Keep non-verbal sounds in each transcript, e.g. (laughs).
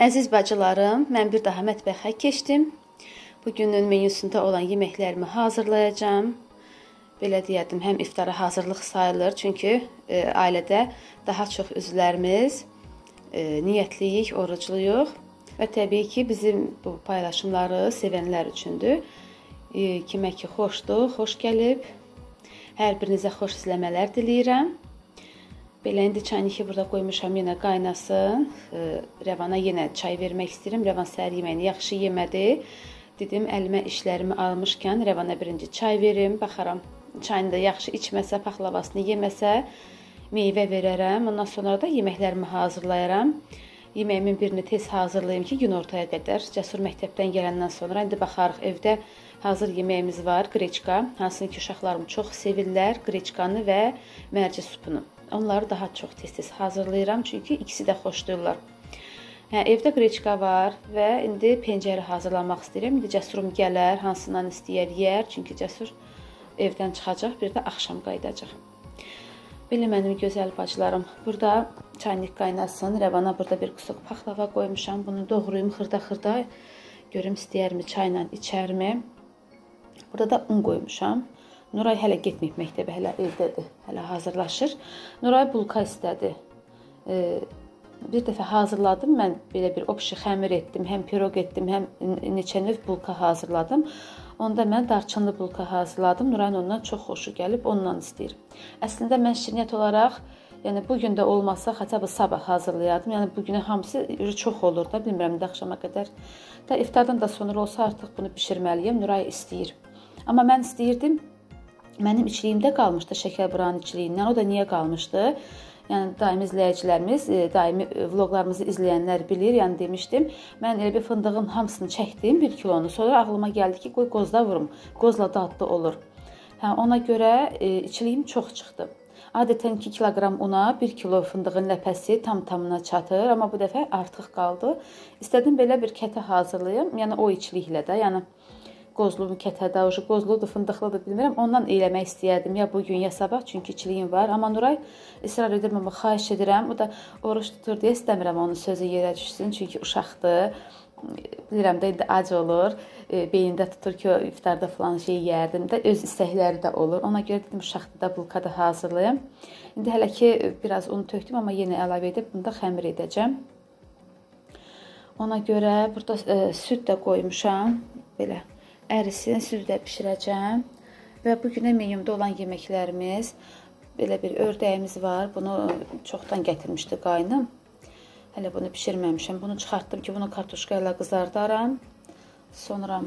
Əziz bacılarım, mən bir daha mətbəxə keçdim. Bu günün menyusunda olan yeməklərimi hazırlayacağam. Belə deyərdim, həm iftara hazırlıq sayılır, çünki e, ailədə daha çox üzvlərimiz e, niyyətliyik, orucluyuq və təbii ki, bizim bu paylaşımları sevənlər üçündür. E, kimə ki xoşdur, xoş gəlib. Hər birinizə xoş izləmələr diləyirəm. Belə indi çaynikı burada qoymuşam yenə qaynasın. Rəvana yenə çay vermək istəyirəm. Rəvan səhər yeməyini yaxşı yemədi. Dedim əlimə işlərimi almışkən Rəvana birinci çay verim, baxaram. Çayını da yaxşı içməsə, paxlavasını yeməsə, meyvə verərəm. Ondan sonra da yeməklərimi hazırlayaram. Yeməyimin birini tez hazırlayım ki, günortaya qədər Cəsur məktəbdən gələndən sonra indi baxarıq evdə hazır yeməyimiz var, qreçka. Hansını ki, uşaqlarım çox sevirlər, qreçkanı və mərci supunu. Onları daha çox tez-tez hazırlayıram, çünki ikisi də xoşdurlar. Hə, evdə qreçka var və indi pencəri hazırlamaq istəyirəm. İndi Cəsurum gələr, hansından istəyər yeyər, çünki Cəsur evdən çıxacaq, bir də axşam qayıdacaq. Belə mənim gözəl bacılarım. Burada çaynik qaynasın. Rəvana burada bir qusuq paxlava qoymuşam. Bunu doğrayım xırda-xırda. Görüm istəyərmi çayla içərmi. Burada da un qoymuşam. Nuray hələ getməyib məktəbə, hələ evdədir, hələ hazırlaşır. Nuray bulka istədi. E, bir dəfə hazırladım mən belə bir obşi xəmir etdim, həm piroq etdim, həm neçə növ bulka hazırladım. Onda mən darçınlı bulka hazırladım. Nurayın ondan çox xoşu gəlib, ondan istəyir. Əslində mən şirniyyat olaraq Yəni bu gün də olmasa, xətəbə sabah hazırlayardım. Yəni bu günə hamısı çox olur da, bilmirəm də axşama qədər. Da iftardan da sonra olsa artıq bunu bişirməliyəm. Nuray istəyir. Amma mən istəyirdim mənim içliyimdə qalmışdı şəkər buranın içliyindən. O da niyə qalmışdı? Yəni daimi izləyicilərimiz, e, daimi e, vloqlarımızı izləyənlər bilir. Yəni demişdim, mən elə bir fındığın hamısını çəkdim, 1 kilonu. Sonra ağlıma gəldi ki, qoy qozla vurum. Qozla dadlı olur. Hə, ona görə e, içliyim çox çıxdı. Adətən 2 kiloqram una 1 kilo fındığın ləpəsi tam-tamına çatır, amma bu dəfə artıq qaldı. İstədim belə bir kətə hazırlayım, yəni o içliklə də, yəni qozlu kətədə, ucu qozludur, fındıqlıdır bilmirəm. Ondan eləmək istəyərdim ya bu gün ya sabah, çünki içliyim var. Amma Nuray israr edir, amma xahiş edirəm. O da oruç tutur deyə istəmirəm onun sözü yerə düşsün, çünki uşaqdır. Bilirəm də indi ac olur. E, beynində tutur ki, iftarda falan şey yeyərdim də, öz istəkləri də olur. Ona görə dedim uşaqda da bulkada hazırlayım. İndi hələ ki biraz un tökdüm, amma yenə əlavə edib bunda xəmir edəcəm. Ona görə burada e, süd də qoymuşam belə ərisin, süzdə bişirəcəm. Və bu günə menyumda olan yeməklərimiz belə bir ördəyimiz var. Bunu çoxdan gətirmişdi qaynım. Hələ bunu bişirməmişəm. Bunu çıxartdım ki, bunu kartuşka ilə qızardaram. Sonra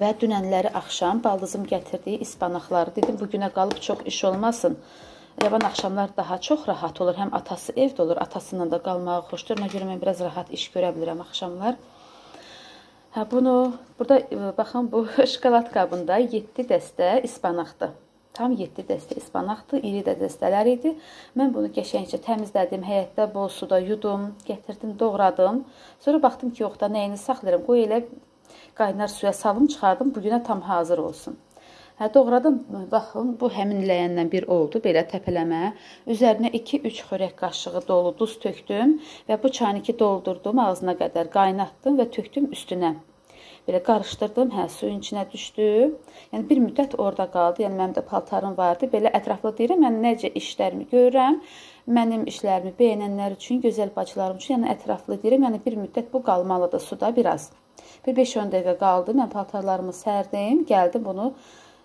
və dünənləri axşam baldızım gətirdiyi ispanaqları dedim, bu günə qalıb çox iş olmasın. Rəvan axşamlar daha çox rahat olur. Həm atası evdə olur, atasından da qalmağı xoşdur. Ona görə mən biraz rahat iş görə bilirəm axşamlar. Hə bunu burada baxın bu şokolad qabında 7 dəstə ispanaqdır. Tam 7 dəstə ispanaqdır, iri də dəstələr idi. Mən bunu qəşəngcə təmizlədim, həyətdə bol suda yudum, gətirdim, doğradım. Sonra baxdım ki, yox da nəyini saxlayıram. Qoy elə qaynar suya salım, çıxardım, bu günə tam hazır olsun. Hə, doğradım. Baxın, bu həmin ləyəndən bir oldu, belə təpələmə. Üzərinə 2-3 xörək qaşığı dolu duz tökdüm və bu çaniki doldurdum ağzına qədər, qaynatdım və tökdüm üstünə. Belə qarışdırdım, hə, suyun içinə düşdü. Yəni bir müddət orada qaldı. Yəni mənim də paltarım vardı. Belə ətraflı deyirəm, yəni necə işlərimi görürəm. Mənim işlərimi bəyənənlər üçün, gözəl bacılarım üçün, yəni ətraflı deyirəm. Yəni bir müddət bu qalmalıdır suda biraz. Bir 5-10 dəqiqə qaldı. Mən paltarlarımı sərdim, gəldim bunu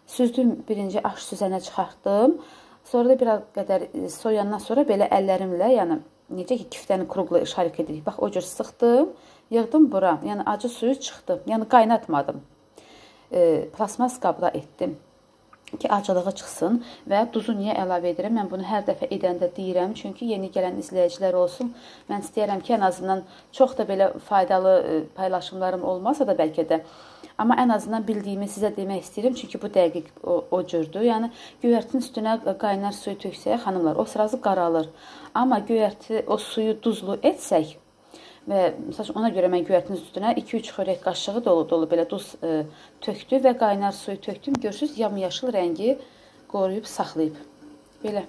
Süzdüm birinci aş süzənə çıxartdım. Sonra da biraz qədər e, soyandan sonra belə əllərimlə, yəni necə ki kiftəni kruqla işarət edirik. Bax o cür sıxdım, yığdım bura. Yəni acı suyu çıxdı. Yəni qaynatmadım. E, plasmas qabda etdim ki acılığı çıxsın və duzu niyə əlavə edirəm? Mən bunu hər dəfə edəndə deyirəm, çünki yeni gələn izləyicilər olsun. Mən istəyirəm ki, ən azından çox da belə faydalı e, paylaşımlarım olmasa da bəlkə də Amma ən azından bildiyimi sizə demək istəyirəm, çünki bu dəqiq o, o cürdür. Yəni göyərtin üstünə qaynar suyu töksək, xanımlar, o sırası qaralır. Amma göyərti o suyu duzlu etsək və məsələn ona görə mən göyərtinin üstünə 2-3 xörək qaşığı dolu-dolu belə duz e, tökdü və qaynar suyu tökdüm. Görürsüz, yamyaşıl rəngi qoruyub saxlayıb. Belə.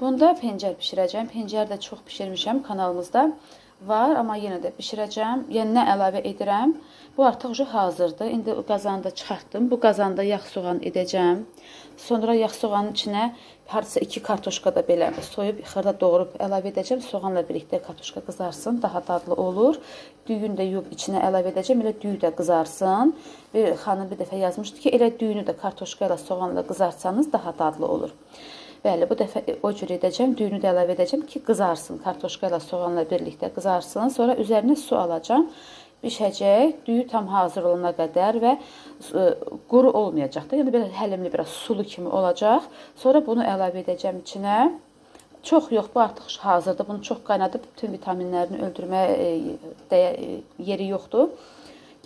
Bunda pencər bişirəcəm. Pencər də çox bişirmişəm kanalımızda var, amma yenə də bişirəcəm. Yəni nə əlavə edirəm? Bu artıq uje hazırdır. İndi o qazanı da çıxartdım. Bu qazanda yağ soğan edəcəm. Sonra yağ soğanın içinə hardasa 2 kartoşka da belə soyub xırda doğrayıb əlavə edəcəm. Soğanla birlikdə kartoşka qızarsın, daha dadlı olur. Düyün də yub içinə əlavə edəcəm, elə düyü də qızarsın. Bir xanım bir dəfə yazmışdı ki, elə düyünü də kartoşka ilə soğanla qızartsanız daha dadlı olur. Bəli, bu dəfə o cür edəcəm. Düyünü də əlavə edəcəm ki, qızarsın. Kartoşka ilə soğanla birlikdə qızarsın. Sonra üzərinə su alacağam. Bişəcək. Düyü tam hazır olana qədər və e, quru olmayacaq da. Yəni belə həlimli, biraz sulu kimi olacaq. Sonra bunu əlavə edəcəm içinə. Çox yox, bu artıq hazırdır. Bunu çox qaynadıb bütün vitaminlərini öldürməyə e, e, yeri yoxdur.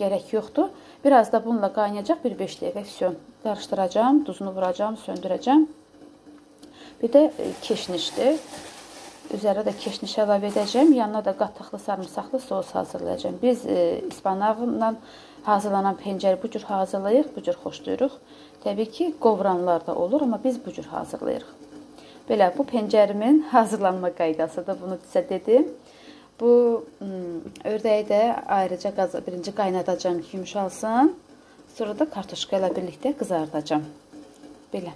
Gərək yoxdur. Biraz da bununla qaynayacaq bir 5 dəqiqə. Vəsə qarışdıracağam, duzunu vuracağam, söndürəcəm. Bir də e, keşnişdir. Üzərə də keşniş əlavə edəcəm. Yanına da qataqlı sarımsaqlı sos hazırlayacağam. Biz e, ispanağla hazırlanan pencəri bu cür hazırlayırıq, bu cür xoşlayırıq. Təbii ki, qovranlar da olur, amma biz bu cür hazırlayırıq. Belə bu pencərimin (laughs) hazırlanma qaydasıdır. Bunu sizə dedim. Bu ördəyi də ayrıca qaz birinci qaynadacağam ki, yumşalsın. Sonra da kartoşka ilə birlikdə qızardacağam. Belə.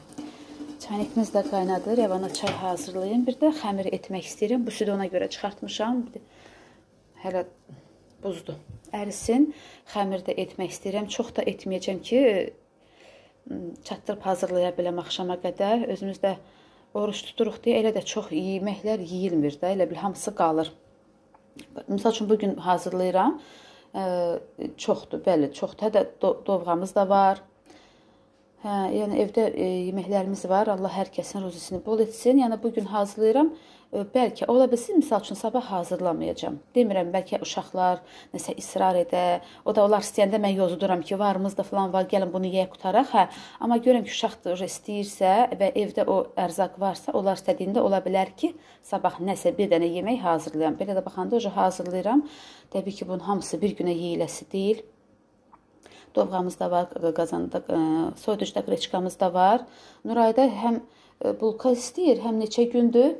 Çaynikimiz də qaynadı. Rəvana çay hazırlayın. Bir də xəmir etmək istəyirəm. Bu südü ona görə çıxartmışam. Hələ buzdur. Ərisin. Xəmir də etmək istəyirəm. Çox da etməyəcəm ki, çatdırıb hazırlaya biləm axşama qədər. Özümüz də oruç tuturuq deyə elə də çox yeməklər yeyilmir də. Elə bil hamısı qalır. Məsəl üçün bu gün hazırlayıram. Çoxdur, bəli, çoxdur. Hətta dovğamız da var. Hə, yəni evdə e, yeməklərimiz var. Allah hər kəsin ruzisini bol etsin. Yəni bu gün hazırlayıram. E, bəlkə ola bilsin, məsəl üçün sabah hazırlamayacağam. Demirəm, bəlkə uşaqlar nəsə israr edə. O da onlar istəyəndə mən yozuduram ki, varımız da falan var, gəlin bunu yeyə qutaraq. Hə, amma görürəm ki, uşaq istəyirsə və evdə o ərzaq varsa, onlar istədiyində ola bilər ki, sabah nəsə bir dənə yemək hazırlayam. Belə də baxanda oca hazırlayıram. Təbii ki, bunun hamısı bir günə yeyiləsi deyil. Dovğamız da var qazanda, soyuducuda qreçkamız da var. Nurayda həm bulka istəyir, həm neçə gündür.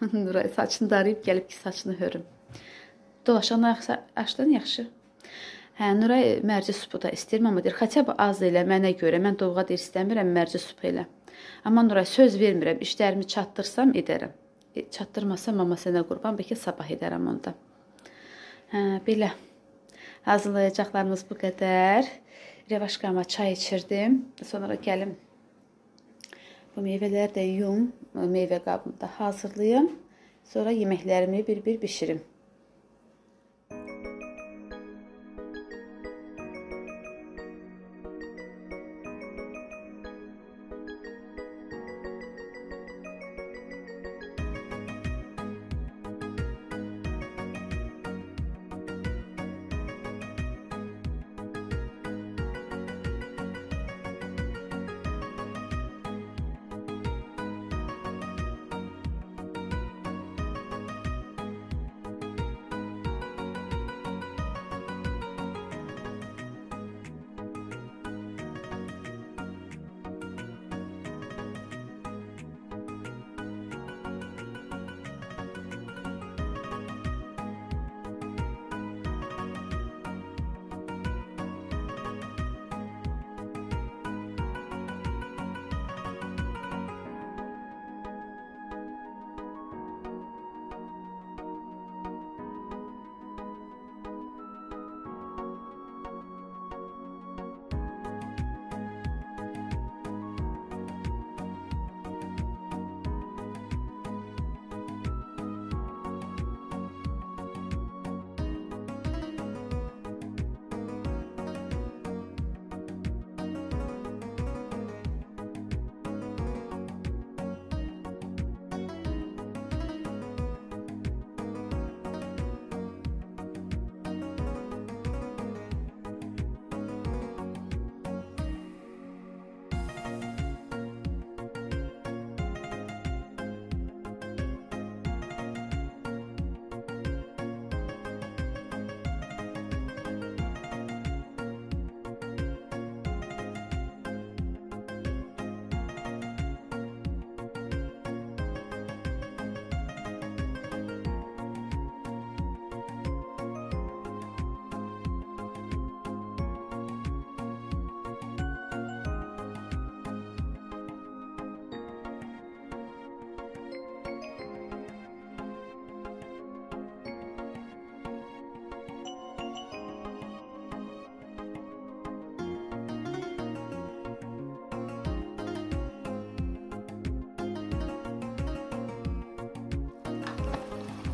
(laughs) Nuray saçını darayıb gəlib ki, saçını hörüm. Dolaşan açdın yaxşı. Hə, Nuray mərci supu da istəyirəm, amma deyir, xətə bu az elə mənə görə. Mən dovğa deyir istəmirəm, mərci supu elə. Amma Nuray söz vermirəm, işlərimi çatdırsam edərəm. E, çatdırmasam mama sənə qurban, bəlkə sabah edərəm onda. Hə, belə. Hazırlayacaqlarımız bu qədər. Revaşkama çay içirdim. Sonra gəlim bu meyvələri də yum, meyvə qabımda hazırlayım. Sonra yeməklərimi bir-bir bişirim.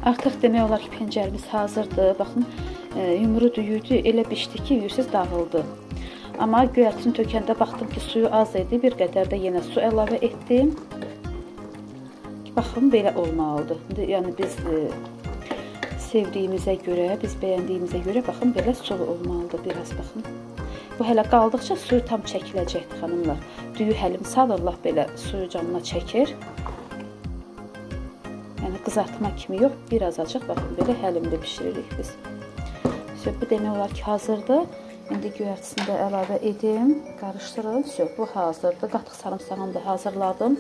Artıq demək olar ki, pencərimiz hazırdır. Baxın, e, yumru düyüdü, elə bişdi ki, yüzsüz dağıldı. Amma göyərçini tökəndə baxdım ki, suyu az idi. Bir qədər də yenə su əlavə etdim. Baxın, belə olmalıdır. Yəni biz e, sevdiyimizə görə, biz bəyəndiyimizə görə baxın belə sulu olmalıdır biraz baxın. Bu hələ qaldıqca suyu tam çəkiləcəkdir xanımlar. Düyü həlim salırlar belə suyu canına çəkir. Qızartma kimi yox, bir azacıq baxın belə həlimdə bişiririk biz. Söz bu demək olar ki, hazırdır. İndi göyərçisini də əlavə edim, qarışdırın. Söz bu hazırdır. Qatıq sarımsağını da hazırladım.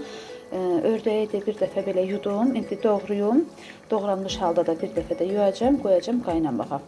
Ördəyi də bir dəfə belə yudum. İndi doğrayım. Doğranmış halda da bir dəfə də yuyacağam, qoyacağam qaynamağa.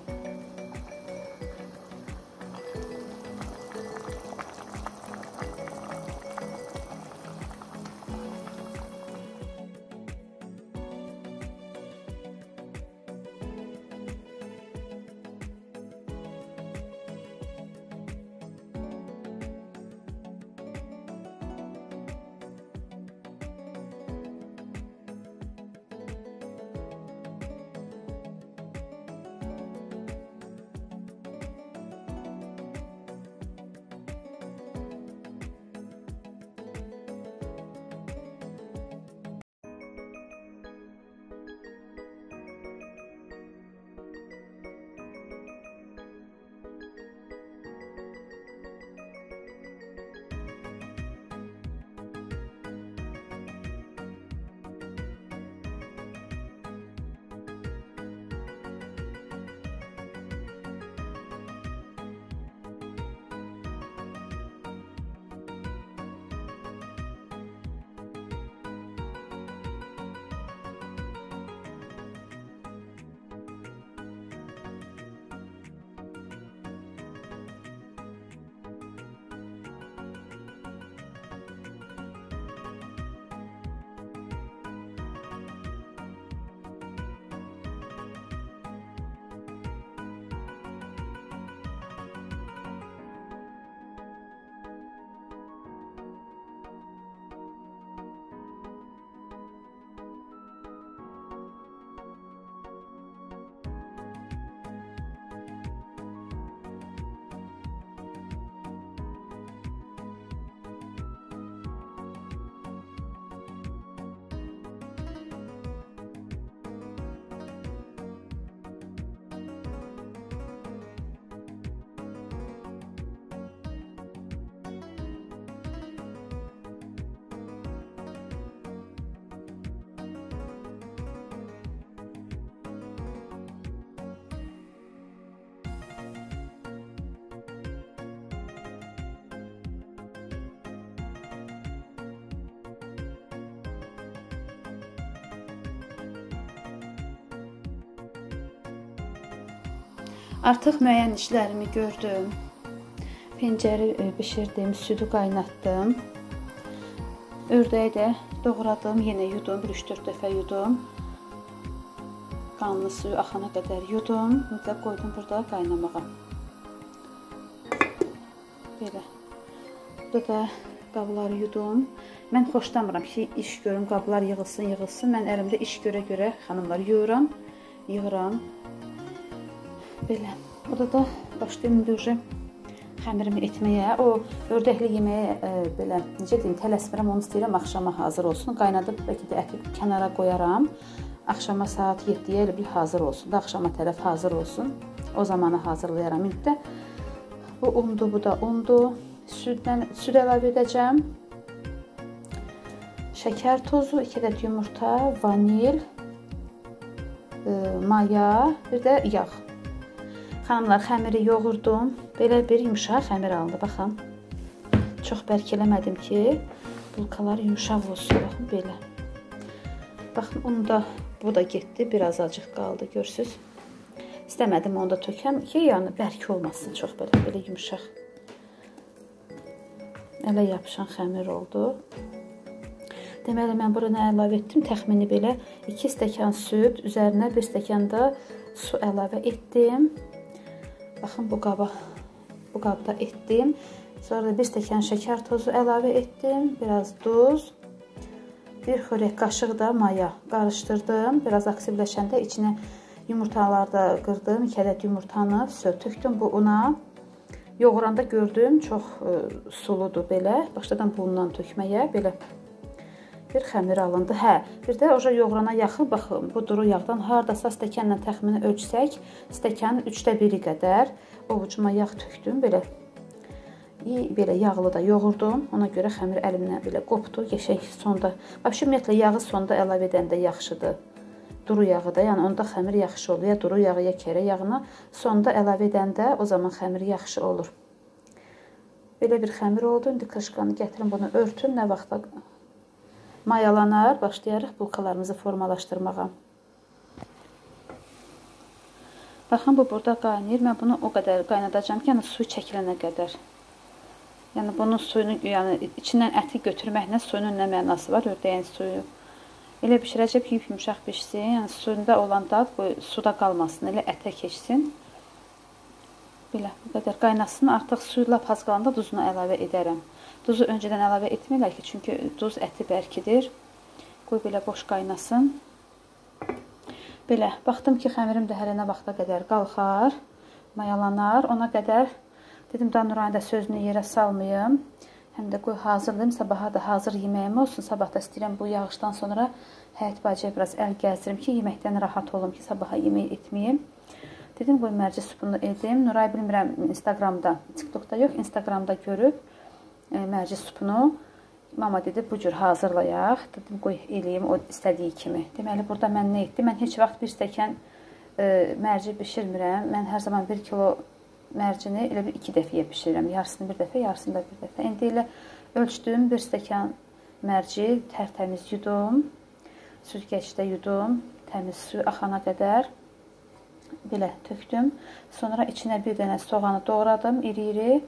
Artıq müəyyən işlərimi gördüm. Pencəri e, bişirdim, südü qaynatdım. Ördəyi də doğradım, yenə yudum, 3-4 dəfə yudum. Qanlı suyu axana qədər yudum. İndi qoydum burada qaynamağa. Belə. Burada da qabları yudum. Mən xoşlamıram ki, iş görüm, qablar yığılsın, yığılsın. Mən əlimdə iş görə-görə xanımlar yuyuram, yığıram. Belə. Burada da başlayım indi uje xəmirimi etməyə. O ördəkli yeməyə e, belə necə deyim, tələsmirəm. Onu istəyirəm axşama hazır olsun. Qaynadıb bəlkə də əti kənara qoyaram. Axşama saat 7-yə elə bil hazır olsun. Da axşama tərəf hazır olsun. O zamanı hazırlayaram. İndi də bu undur, bu da undur. Süddən süd əlavə edəcəm. Şəkər tozu, 2 ədəd yumurta, vanil, e, maya, bir də yağ. Xanımlar, xəmiri yoğurdum. Belə bir yumşaq xəmir alındı, baxın. Çox bərk eləmədim ki, bulkalar yumşaq olsun, baxın belə. Baxın, unu da bu da getdi, biraz acıq qaldı, görsüz. İstəmədim onu da tökəm ki, yəni bərk olmasın, çox belə belə yumşaq. Ələ yapışan xəmir oldu. Deməli mən bura nə əlavə etdim? Təxmini belə 2 stəkan süd, üzərinə 1 stəkan da su əlavə etdim. Baxın bu qaba bu qabda etdim. Sonra da 1 stəkan şəkər tozu əlavə etdim, biraz duz. bir xörək qaşığı da maya qarışdırdım. Biraz aktivləşəndə içinə yumurtalar da qırdım. 2 ədəd yumurtanı tökdüm bu una. Yoğuranda gördüm, çox ə, e, suludur belə. Başladım bundan tökməyə, belə bir xəmir alındı. Hə, bir də oja yoğurana yaxın baxın. Bu duru yağdan hardasa stəkanla təxmini ölçsək, stəkanın 3də 1-i qədər ovucuma yağ tökdüm, belə belə yağlı da yoğurdum. Ona görə xəmir əlimdən belə qopdu. Qəşəng sonda. Vəbşə ümumiyyətlə yağı sonda əlavə edəndə yaxşıdır. Duru yağı da, yəni onda xəmir yaxşı olur. Ya duru yağı ya kərə yağını sonda əlavə edəndə o zaman xəmir yaxşı olur. Belə bir xəmir oldu. İndi krışkanı gətirin bunu örtün. Nə vaxta mayalanar, başlayarıq bulkalarımızı formalaşdırmağa. Baxın bu burada qaynayır. Mən bunu o qədər qaynadacağam ki, yəni su çəkilənə qədər. Yəni bunun suyunu, yəni içindən əti götürməklə suyunun nə mənası var? Ördəyin suyu. Elə bişirəcək ki, yumşaq bişsin. Yəni suyunda olan dad bu suda qalmasın, elə ətə keçsin. Belə bu qədər qaynasın. Artıq suyu lap az qalanda duzunu əlavə edərəm. Duzu öncədən əlavə etmirlər ki, çünki duz əti bərkidir. Qoy belə boş qaynasın. Belə, baxdım ki, xəmirim də hələ nə vaxta qədər qalxar, mayalanar. Ona qədər Dedim da Nurayın da sözünü yerə salmayım. Həm də qoy hazırlayım, sabaha da hazır yeməyim olsun. Sabah da istəyirəm bu yağışdan sonra həyət bacıya biraz əl gəzdirim ki, yeməkdən rahat olum ki, sabaha yemək etməyim. Dedim qoy mərci supunu edim. Nuray bilmirəm Instagramda, TikTokda yox, Instagramda görüb mərci supunu. Mama dedi bu cür hazırlayaq. Dedim qoy eləyim o istədiyi kimi. Deməli burada mən nə etdim? Mən heç vaxt bir stəkan e, mərci bişirmirəm. Mən hər zaman 1 kilo mərcini elə bir iki dəfəyə bişirirəm. Yarısını bir dəfə, yarısını da bir dəfə. İndi elə ölçdüm, bir stəkan mərci tərtəmiz yudum. Süzgəcdə yudum, təmiz su axana qədər belə tökdüm. Sonra içinə bir dənə soğanı doğradım iri-iri,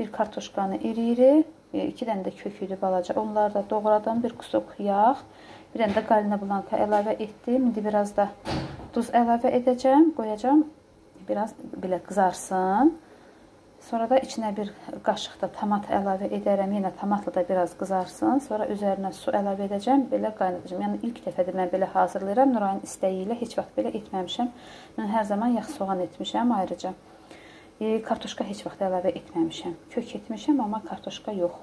bir kartoşkanı iri-iri, e, iki dənə də kök idi balaca. Onları da doğradım, bir kusuq yağ, bir dənə də qalina blanka əlavə etdim. İndi biraz da duz əlavə edəcəm, qoyacam biraz belə qızarsın. Sonra da içinə bir qaşıq da tomat əlavə edərəm. Yenə tomatla da biraz qızarsın. Sonra üzərinə su əlavə edəcəm, belə qaynadacağam. Yəni ilk dəfədir mən belə hazırlayıram. Nurayın istəyi ilə heç vaxt belə etməmişəm. Mən hər zaman yağ soğan etmişəm ayrıca. E, kartoşka heç vaxt əlavə etməmişəm. Kök etmişəm, amma kartoşka yox.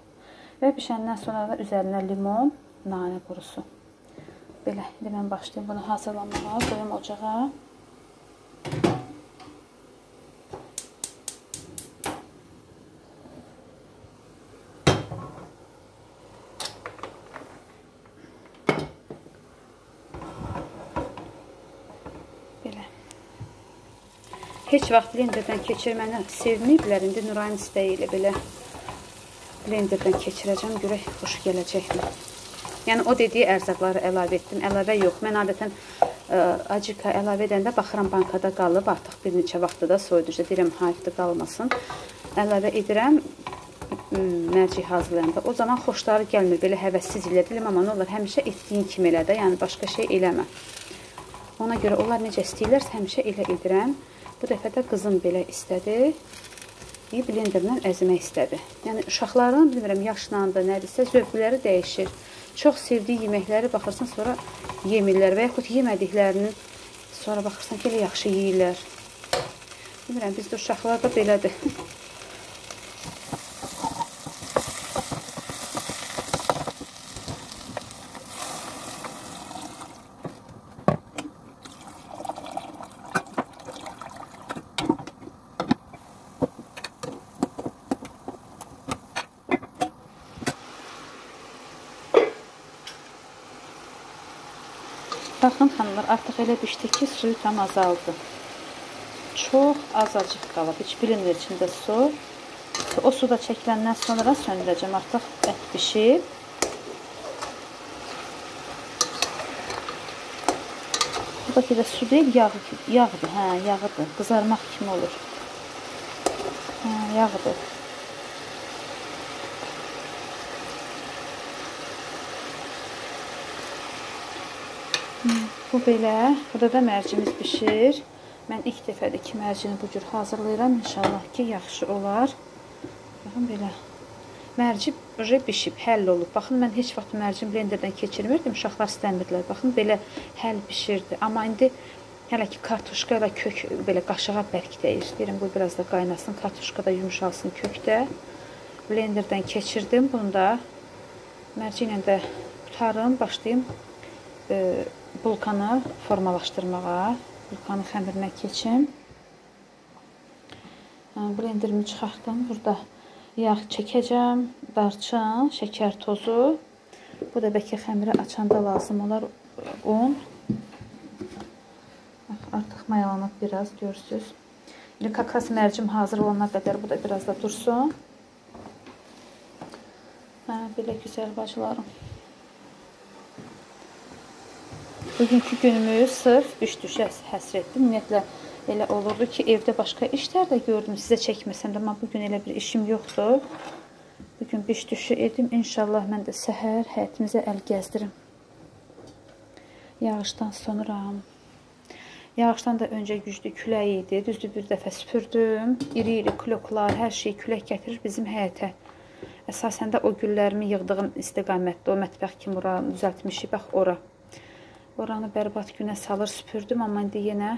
Və bişəndən sonra da üzərinə limon, nanə qurusu. Belə, indi mən başlayım bunu hazırlamağa, qoyum ocağa. Heç vaxt blenderdən keçirməni sevməyiblər. İndi Nurayın istəyi ilə belə blenderdən keçirəcəm. Görək xoş gələcəkmi? Yəni o dediyi ərzaqları əlavə etdim. Əlavə yox. Mən adətən ə, e, acika əlavə edəndə baxıram bankada qalıb. Artıq bir neçə vaxtda da soyudu. Deyirəm hayfda qalmasın. Əlavə edirəm mərci hazırlayanda. O zaman xoşları gəlmir. Belə həvəssiz ilə deyirəm, amma nə olur, həmişə etdiyin kimi elə də, yəni başqa şey eləmə. Ona görə onlar necə istəyirlərsə həmişə elə edirəm. Bu dəfə də qızım belə istədi. Blenderlə əzmək istədi. Yəni uşaqların bilmirəm yaşlandı, nədirsə zövqləri dəyişir. Çox sevdiyi yeməkləri baxırsan sonra yemirlər və yaxud yemədiklərinin sonra baxırsan ki, elə yaxşı yeyirlər. Bilmirəm bizdə uşaqlar da belədir. (laughs) Baxın artıq elə bişdi ki, suyu tam azaldı. Çox azacıq qalıb, heç bilinmir içində su. O suda çəkiləndən sonra söndürəcəm, artıq ət bişib. Buradakı da su deyil, yağ, yağdır, hə, yağıdır. Qızarmaq kimi olur. Hə, yağdır. Bu belə. Burada da mərcimiz bişir. Mən ilk dəfədir ki, mərcini bu cür hazırlayıram. İnşallah ki, yaxşı olar. Baxın belə. Mərci bişib, həll olub. Baxın, mən heç vaxt mərcini blenderdən keçirmirdim. Uşaqlar istəmirdilər. Baxın, belə həll bişirdi. Amma indi hələ ki kartuşka ilə kök belə qaşığa bərk dəyir. Deyirəm, qoy biraz da qaynasın, kartuşka da yumşalsın kökdə. Blenderdən keçirdim. Bunu da mərci ilə də tutarım, başlayım e, bulkanı formalaşdırmağa. Bulkanı xəmirinə keçim. Blenderimi çıxartdım. Burada yağ çəkəcəm, darçın, şəkər tozu. Bu da bəlkə xəmiri açanda lazım olar un. Artıq mayalanıb biraz görürsüz. İndi kakas mərcim hazır olana qədər bu da biraz da dursun. Hə, belə gözəl bacılarım. Bugünkü günümü sırf üç düşə həsr etdim. Ümumiyyətlə elə olurdu ki, evdə başqa işlər də gördüm. Sizə çəkməsəm də, amma bugün elə bir işim yoxdur. Bugün biş düşü edim. İnşallah mən də səhər həyətimizə əl gəzdirim. Yağışdan sonra. Yağışdan da öncə güclü külək idi. Düzdür bir dəfə süpürdüm. İri-iri kloklar, hər şey külək gətirir bizim həyətə. Əsasən də o güllərimi yığdığım istiqamətdə, o mətbəx kimi ora düzəltmişik, bax ora. Oranı bərbad günə salır süpürdüm, amma indi yenə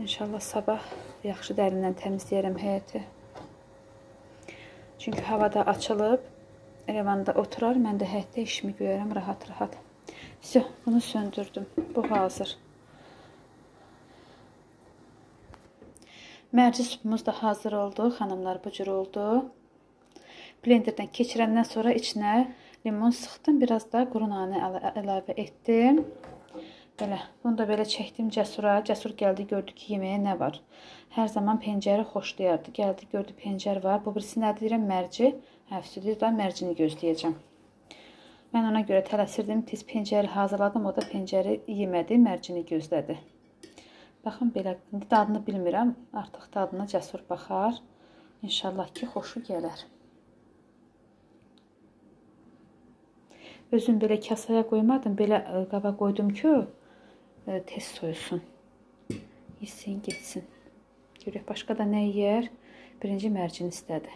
inşallah sabah yaxşı dərindən təmizləyərəm həyəti. Çünki havada açılıb, revanda oturar, mən də həyətdə işimi görərəm rahat-rahat. Vəsə, bunu söndürdüm. Bu hazır. Mərci supumuz da hazır oldu. Xanımlar bu cür oldu. Blenderdən keçirəndən sonra içinə limon sıxdım. Biraz da quru nanə əlavə etdim. Belə, bunu da belə çəkdim cəsura. Cəsur gəldi, gördü ki, yeməyə nə var. Hər zaman pencəri xoşlayardı. Gəldi, gördü pencər var. Bu birisi nədir deyirəm? Mərci. Həfsüdür da mərcini gözləyəcəm. Mən ona görə tələsirdim. Tez pencəri hazırladım. O da pencəri yemədi, mərcini gözlədi. Baxın belə, dadını bilmirəm. Artıq dadına cəsur baxar. İnşallah ki, xoşu gələr. Özüm belə kasaya qoymadım. Belə e, qaba qoydum ki, e, tez soyusun. Yesin, getsin. Görək, başqa da nə yeyər? Birinci mərcin istədi.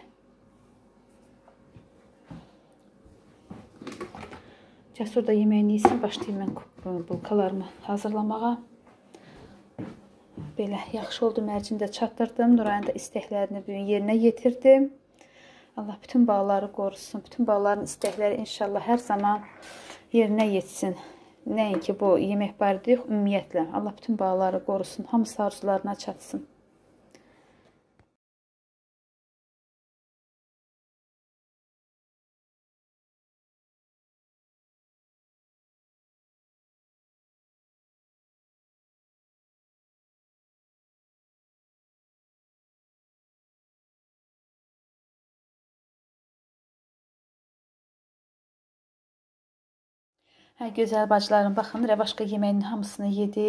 Cəsur da yeməyini yesin, başlayayım mən bulkalarımı hazırlamağa. Belə, yaxşı oldu, mərcini də çatdırdım. Nurayın da istəklərini bugün yerinə yetirdim. Allah bütün bağları qorusun. Bütün bağların istəkləri inşallah hər zaman yerinə yetsin. Nəinki bu yemək barədə yox, ümumiyyətlə. Allah bütün bağları qorusun, hamısı arzularına çatsın. Hə, gözəl bacılarım, baxın, Rəvaşqa yeməyinin hamısını yedi.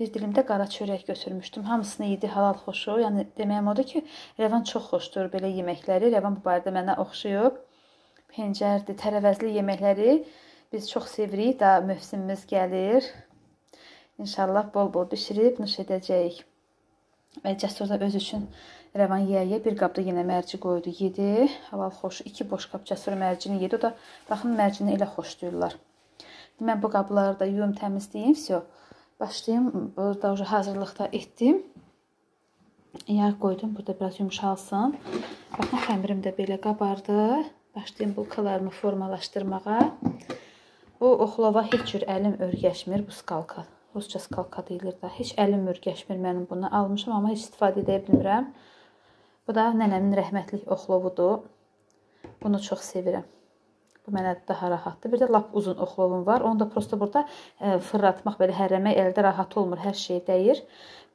Bir dilim də qara çörək götürmüşdüm. Hamısını yedi halal xoşu. Yəni deməyim odur ki, Rəvan çox xoşdur belə yeməkləri. Rəvan bu barədə mənə oxşuyub. Pencərdir, tərəvəzli yeməkləri biz çox sevirik. Da mövsümümüz gəlir. İnşallah bol-bol bişirib nuş edəcəyik. Və Cəsur da öz üçün Rəvan yeyə bir qabda yenə mərci qoydu, yedi. Halal xoş, iki boş qab Cəsur mərcini yedi. O da baxın mərcini elə xoşlayırlar. Mən bu qabları da yuyum, təmizləyim, все. Başlayım, burada уже hazırlıqda etdim. Yağ qoydum, burada biraz yumşalsın. Baxın, xəmirim də belə qabardı. Başlayım bulkalarımı formalaşdırmağa. Bu oxlava heç cür əlim örgəşmir, bu skalka. Rusca skalka deyilir də. Heç əlim örgəşmir mənim bunu almışam, amma heç istifadə edə bilmirəm. Bu da nənəmin rəhmətlik oxlovudur. Bunu çox sevirəm. Bu mənə daha rahatdır. Bir də lap uzun oxlovum var. Onu da prosta burada ə, e, fırlatmaq, belə hərləmək əldə rahat olmur. Hər şey dəyir.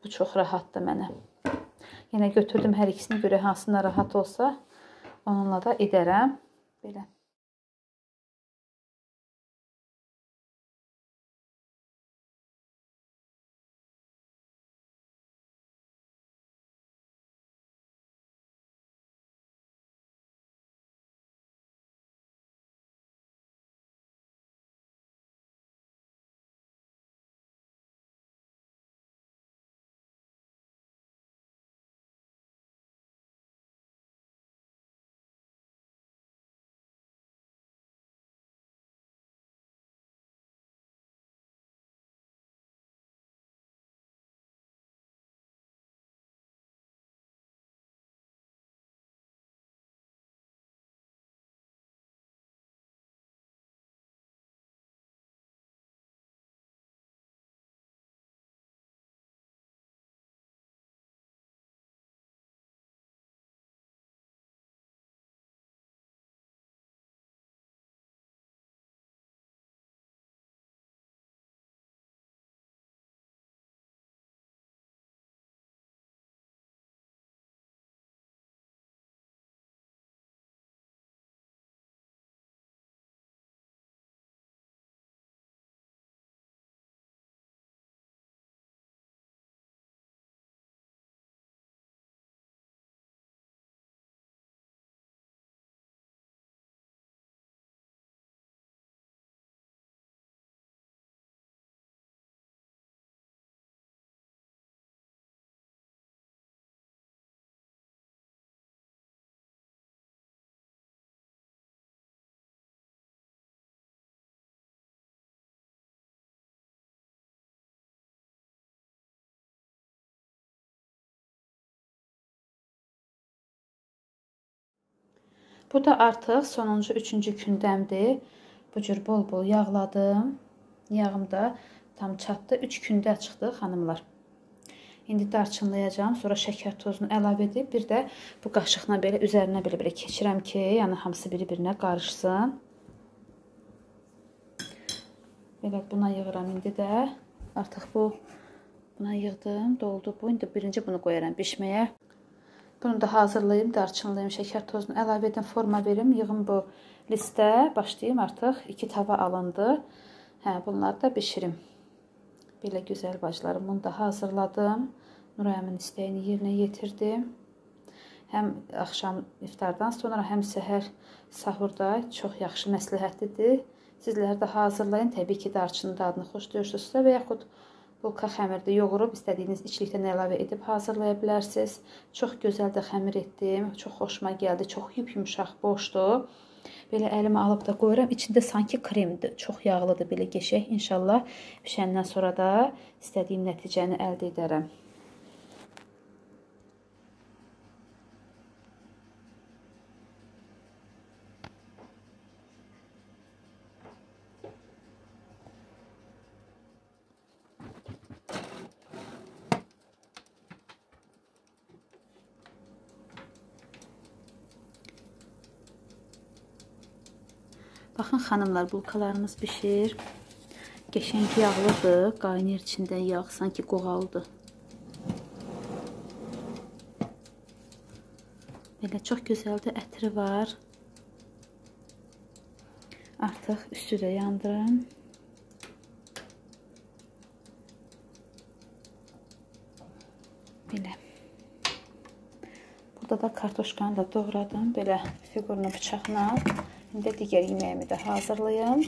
Bu çox rahatdır mənə. Yenə götürdüm hər ikisini görə hansına rahat olsa, onunla da edərəm. Belə. Bu da artıq sonuncu, üçüncü gündəmdir. Bu cür bol-bol yağladım. Yağım da tam çatdı. 3 gündə çıxdı xanımlar. İndi darçınlayacağam. Sonra şəkər tozunu əlavə edib bir də bu qaşıqla belə üzərinə belə-belə keçirəm ki, yəni hamısı bir-birinə qarışsın. Belə buna yığıram indi də. Artıq bu buna yığdım, doldu bu. İndi birinci bunu qoyaram bişməyə. Bunu da hazırlayım, darçınlayım, şəkər tozunu əlavə edim, forma verim, yığım bu listə, başlayım artıq. 2 tava alındı. Hə, bunları da bişirim. Belə gözəl bacılarım, bunu da hazırladım. Nurayəmin istəyini yerinə yetirdim. Həm axşam iftardan sonra, həm səhər sahurda çox yaxşı məsləhətlidir. Sizlər də hazırlayın. Təbii ki, darçının dadını xoşlayırsınızsa və yaxud bulka xəmirdə yoğurub istədiyiniz içlikdən əlavə edib hazırlaya bilərsiniz. Çox gözəl də xəmir etdim. Çox xoşuma gəldi. Çox yumşaq, boşdur. Belə əlimə alıb da qoyuram. İçində sanki kremdir. Çox yağlıdır, belə qəşəng. İnşallah bişəndən sonra da istədiyim nəticəni əldə edərəm. Baxın xanımlar, bulkalarımız bişir. Qəşəng yağlıdır. Qaynayır içindən yağ, sanki qoğaldır. Belə çox gözəl də ətri var. Artıq üstü də yandırım. Belə. Burada da kartoşkanı da doğradım. Belə figurunu bıçaqla. İndi də digər yeməyimi də hazırlayım.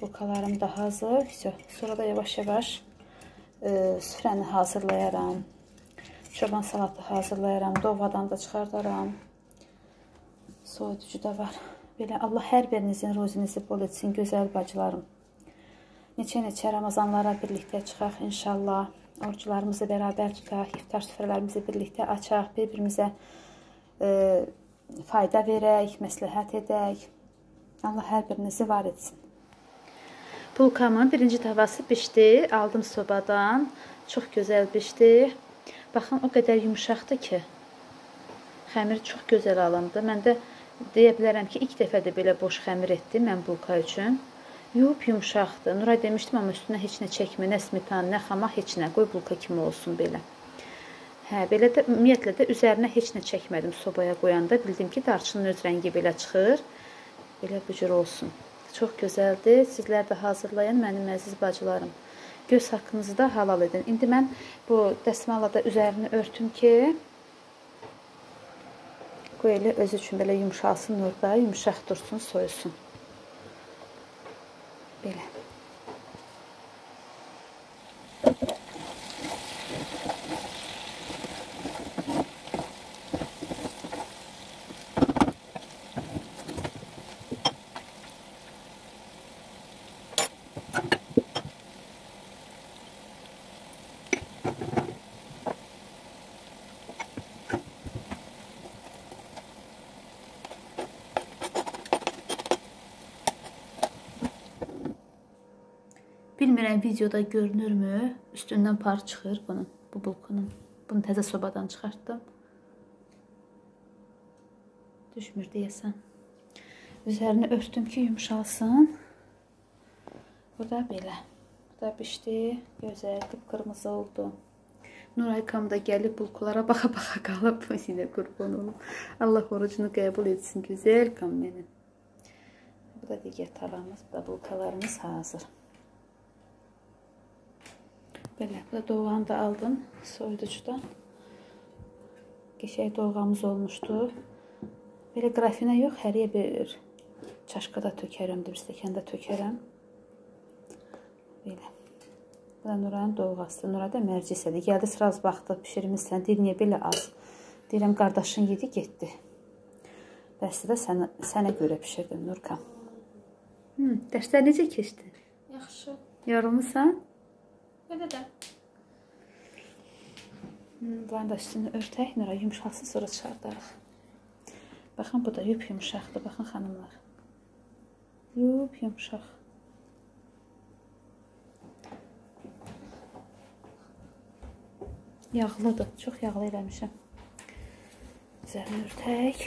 Bulkalarım da hazır. Vəsə, sonra da yavaş-yavaş e, süfrəni hazırlayaram. Çoban salatı hazırlayaram. Dovadan da çıxardaram. Soyuducu da var. Belə Allah hər birinizin rozinizi bol etsin, gözəl bacılarım. Neçə-neçə Ramazanlara birlikdə çıxaq inşallah. Oruclarımızı bərabər tutaq, iftar süfrələrimizi birlikdə açaq, bir-birimizə e, fayda verək, məsləhət edək. Allah hər birinizi var etsin. Pulkamın birinci tavası bişdi. Aldım sobadan. Çox gözəl bişdi. Baxın, o qədər yumşaqdır ki, xəmir çox gözəl alındı. Mən də deyə bilərəm ki, ilk dəfə də belə boş xəmir etdim mən bulka üçün. Yub yumşaqdır. Nuray demişdim, amma üstünə heç nə çəkmə, nə smetan, nə xama, heç nə. Qoy bulka kimi olsun belə. Hə, belə də ümumiyyətlə də üzərinə heç nə çəkmədim sobaya qoyanda. Bildim ki, darçının öz rəngi belə çıxır. Belə bu cür olsun. Çox gözəldir. Sizlər də hazırlayın mənim əziz bacılarım. Göz haqqınızı da halal edin. İndi mən bu dəsmalla da üzərini örtüm ki, qoy elə özü üçün belə yumşalsın nurda, yumşaq dursun, soyusun. Belə. Bilmirəm videoda görünürmü? Üstündən par çıxır bunun, bu bulkunun. Bunu təzə sobadan çıxartdım. Düşmür deyəsən. Üzərini örtdüm ki, yumşalsın. Bu da belə. Da pişdi. Gözəl, qıpqırmızı oldu. Nuraykam da gəlib bulkulara baxa-baxa (laughs) qalıb. Sinə qurban olum. Allah orucunu qəbul etsin. Gözəl qam mənim. Bu da digər tavamız, bu da bulkalarımız hazır. Belə, bu da doğanı da aldım soyuducudan. Qəşəng doğamız olmuşdu. Belə qrafinə yox, həriyə bir çaşkada tökərəm, bir stəkanda tökərəm. Belə. Bu da Nurayın doğası. Nuray da mərcisədir. Gəldi sıraz baxdı, pişirmişsən. Deyir, niyə belə az? Deyirəm, qardaşın yedi, getdi. Bəs də sənə, sənə görə pişirdim, Nurkan. Hmm, dərslər necə keçdi? Yaxşı. Yorulmusan? Belə də. Bunun da üstünü örtək, nara yumşalsın, sonra çıxardarıq. Baxın bu da yup yumşaqdır. Baxın xanımlar. Yup yumşaq. Yağlıdır. Çox yağlı eləmişəm. Üzərini örtək.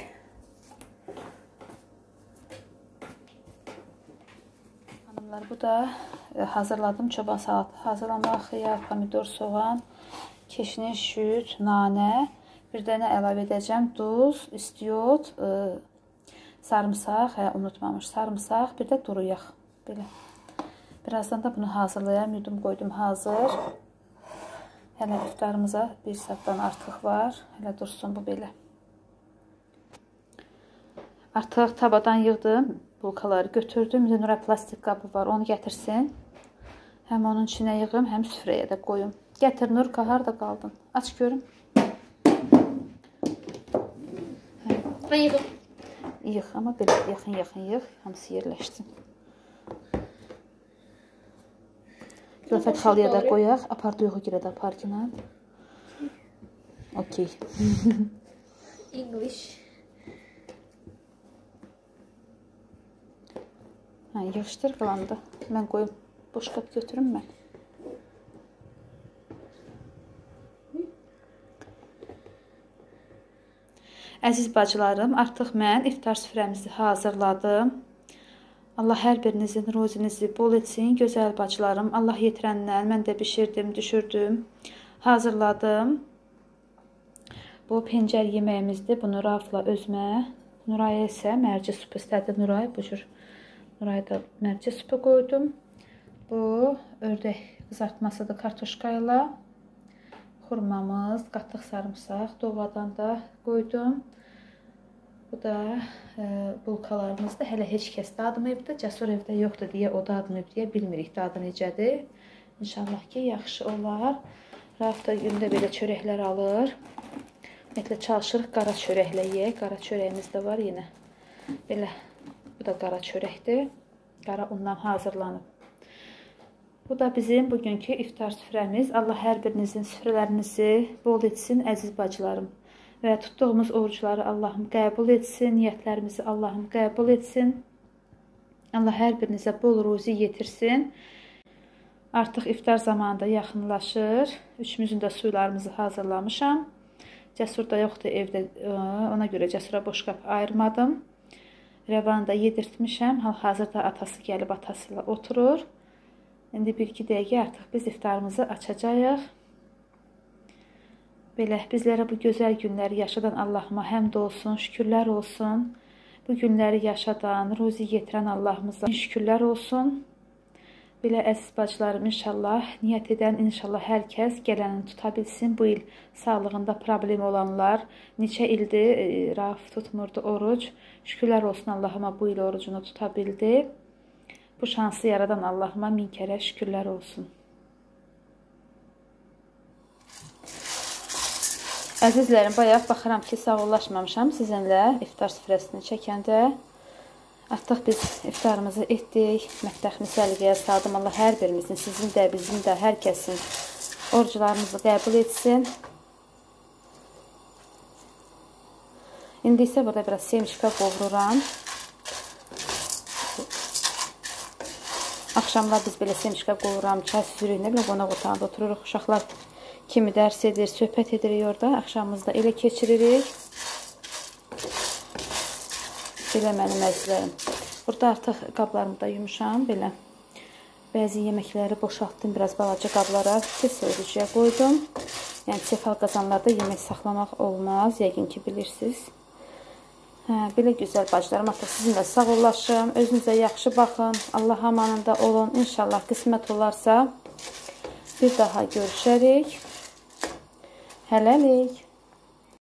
Hanımlar, bu da e, hazırladım çoban salatı. Hazırlamaq xiyar, pomidor, soğan, keşniş, şüt, nanə. Bir dənə əlavə edəcəm duz, istiyot, e, sarımsaq, hə, unutmamış, sarımsaq, bir də duru yağ. Belə. Birazdan da bunu hazırlayam. Yudum qoydum hazır. Hələ iftarımıza bir saatdan artıq var. Hələ dursun bu belə. Artıq tabadan yığdım. Bulkaları götürdüm. Nura plastik qabı var. Onu gətirsin. Həm onun içinə yığım, həm süfrəyə də qoyum. Gətir Nurka, harda qaldın? Aç görüm. Ben yığım. Yığ, amma belə yaxın-yaxın yığ. Hamısı yerləşsin. Zülfət xalıya da qoyaq. Apar duyğu girə də parkına. Okey. (laughs) English. Hə, yığışdır qalanı da. Mən qoyum. Boş qab götürüm mən. Əziz bacılarım, artıq mən iftar süfrəmizi hazırladım. Allah hər birinizin ruzinizi bol etsin, gözəl bacılarım. Allah yetirəndən mən də bişirdim, düşürdüm, hazırladım. Bu pencər yeməyimizdir. Bunu Rafla özmə, Nuraya isə mərci supu istədi. Nuray bu cür Nuraya da mərci supu qoydum. Bu ördək qızartmasıdır kartoşka ilə. Xurmamız, qatıq sarımsaq, dovadan da qoydum. Bu da e, bulkalarımızdır. Hələ heç kəs dadmayıbdı. Cəsur evdə yoxdur deyə o dadmayıb deyə bilmirik dadı necədir. İnşallah ki, yaxşı olar. Raf da gündə belə çörəklər alır. Ümumiyyətlə çalışırıq qara çörəklə yeyək. Qara çörəyimiz də var yenə. Belə bu da qara çörəkdir. Qara undan hazırlanıb. Bu da bizim bugünkü iftar süfrəmiz. Allah hər birinizin süfrələrinizi bol etsin, əziz bacılarım. Və tutduğumuz orucları Allahım qəbul etsin, niyyətlərimizi Allahım qəbul etsin. Allah hər birinizə bol ruzi yetirsin. Artıq iftar zamanı da yaxınlaşır. Üçümüzün də suylarımızı hazırlamışam. Cəsur da yoxdur evdə, ona görə Cəsura boşqab ayırmadım. Rəvanı da yedirtmişəm. Hal-hazırda atası gəlib atası ilə oturur. İndi 1-2 dəqiqə artıq biz iftarımızı açacağıq. Belə bizlərə bu gözəl günləri yaşadan Allahıma həmd olsun, şükürlər olsun. Bu günləri yaşadan, ruzi yetirən Allahımıza şükürlər olsun. Belə əziz bacılarım, inşallah, niyyət edən inşallah hər kəs gələni tuta bilsin. Bu il sağlığında problem olanlar, neçə ildir e, Raf tutmurdu oruc. Şükürlər olsun Allahıma bu il orucunu tuta bildi. Bu şansı yaradan Allahıma min kərə şükürlər olsun. Əzizlərim, bayaq baxıram ki, sağollaşmamışam sizinlə iftar süfrəsini çəkəndə. Artıq biz iftarımızı etdik. Mətbəximiz səliqəyə saldım. Allah hər birimizin, sizin də, bizim də, hər kəsin oruclarımızı qəbul etsin. İndi isə burada biraz semişka qovururam. Axşamlar biz belə semişka qovururam, çay süzürük, nə bilə qonaq otağında otururuq. Uşaqlar kimi dərs edir, söhbət edirik orada. Axşamımızda elə keçiririk. Belə mənim əzizlərim. Burada artıq qablarımı da yumuşam, belə. Bəzi yeməkləri boşaltdım biraz balaca qablara, tez soyuducuya qoydum. Yəni sefal qazanlarda yemək saxlamaq olmaz, yəqin ki bilirsiniz. Hə, belə gözəl bacılarım, artıq sizinlə sağollaşım. Özünüzə yaxşı baxın. Allah amanında olun. İnşallah qismət olarsa bir daha görüşərik. Hellelégy!